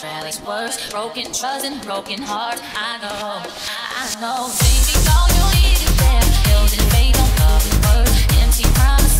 trellis works. Broken trust and broken heart. I know, I know. Baby, all you need is there. Building faith on love and words. Empty promises